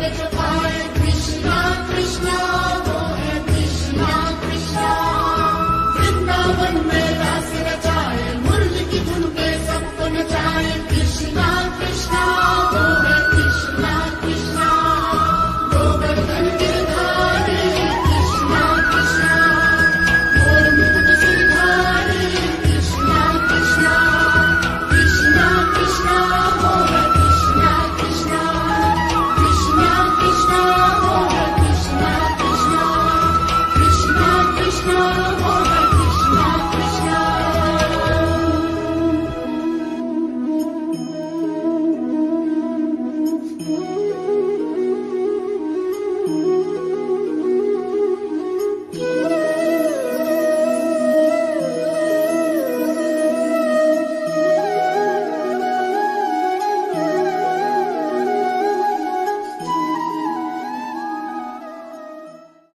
picture.